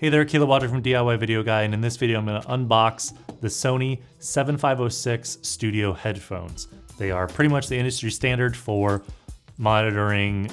Hey there, Caleb Wojcik from DIY Video Guy, and in this video I'm going to unbox the Sony 7506 Studio headphones. They are pretty much the industry standard for monitoring,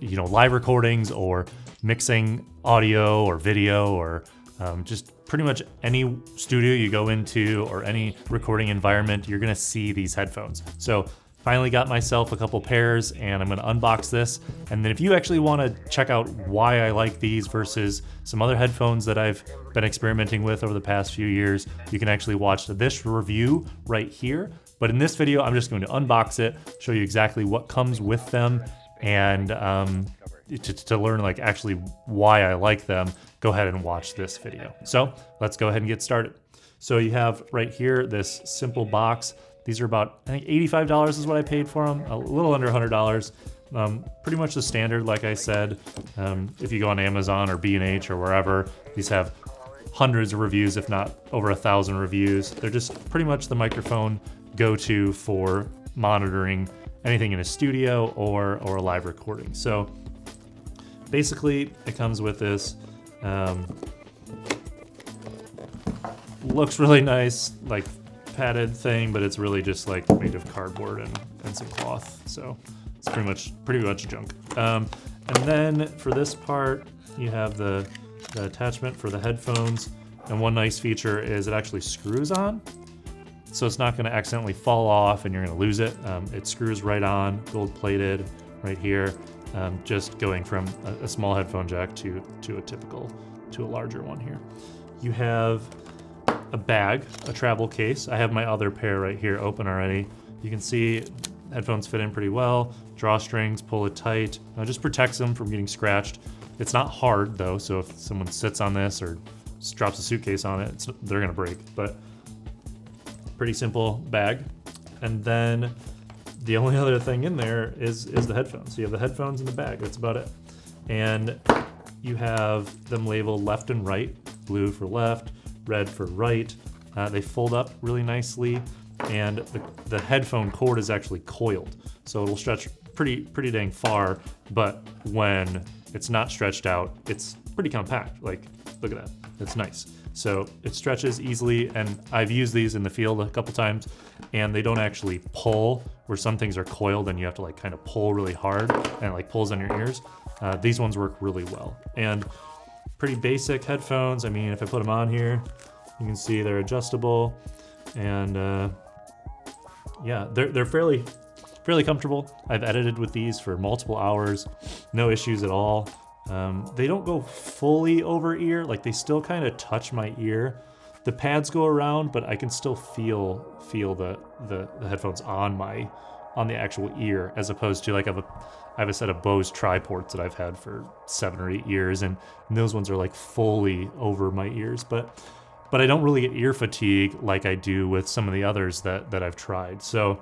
you know, live recordings or mixing audio or video or um, just pretty much any studio you go into or any recording environment, you're gonna see these headphones. So finally got myself a couple pairs and I'm gonna unbox this. And then if you actually wanna check out why I like these versus some other headphones that I've been experimenting with over the past few years, you can actually watch this review right here. But in this video, I'm just going to unbox it, show you exactly what comes with them, and um, to, to learn like actually why I like them, go ahead and watch this video. So let's go ahead and get started. So you have right here this simple box. These are about, I think $85 is what I paid for them, a little under $100. Um, pretty much the standard, like I said. Um, if you go on Amazon or B&H or wherever, these have hundreds of reviews, if not over a thousand reviews. They're just pretty much the microphone go-to for monitoring anything in a studio or, or a live recording. So basically it comes with this um, looks really nice like padded thing but it's really just like made of cardboard and, and some cloth so it's pretty much pretty much junk. Um, and then for this part you have the, the attachment for the headphones and one nice feature is it actually screws on. So it's not going to accidentally fall off and you're going to lose it. Um, it screws right on gold plated right here um, just going from a, a, small headphone jack to, to a typical, to a larger one here. You have a bag, a travel case. I have my other pair right here open already. You can see headphones fit in pretty well. Drawstrings, pull it tight. It just protects them from getting scratched. It's not hard though, so if someone sits on this or drops a suitcase on it, they're gonna break. But pretty simple bag. And then the only other thing in there is is the headphones. So you have the headphones in the bag. That's about it. And you have them labeled left and right, blue for left, red for right. Uh, they fold up really nicely, and the, the headphone cord is actually coiled, so it'll stretch pretty pretty dang far. But when it's not stretched out, it's pretty compact. Like, look at that. It's nice. So it stretches easily, and I've used these in the field a couple times, and they don't actually pull where some things are coiled and you have to like kind of pull really hard and it like pulls on your ears. Uh, these ones work really well. And pretty basic headphones. I mean, if I put them on here, you can see they're adjustable and uh, yeah, they're, they're fairly, fairly comfortable. I've edited with these for multiple hours, no issues at all. Um, they don't go fully over ear, like they still kind of touch my ear. The pads go around, but I can still feel feel the, the, the headphones on my on the actual ear, as opposed to like I have a I have a set of Bose TriPorts that I've had for seven or eight years, and, and those ones are like fully over my ears. But but I don't really get ear fatigue like I do with some of the others that that I've tried. So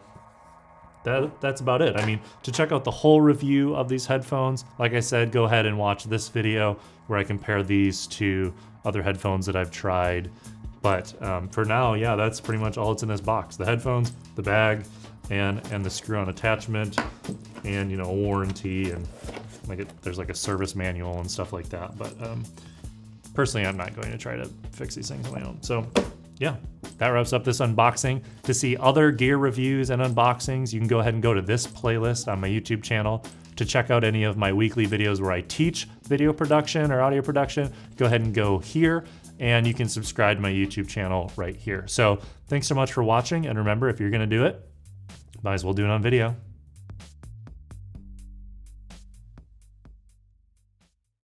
that, that's about it. I mean, to check out the whole review of these headphones, like I said, go ahead and watch this video where I compare these to other headphones that I've tried. But um, for now, yeah, that's pretty much all that's in this box. The headphones, the bag, and and the screw-on attachment, and you know, a warranty, and like it, there's like a service manual and stuff like that. But um, personally, I'm not going to try to fix these things on my own. So yeah, that wraps up this unboxing. To see other gear reviews and unboxings, you can go ahead and go to this playlist on my YouTube channel. To check out any of my weekly videos where I teach video production or audio production, go ahead and go here and you can subscribe to my YouTube channel right here. So thanks so much for watching. And remember, if you're gonna do it, might as well do it on video.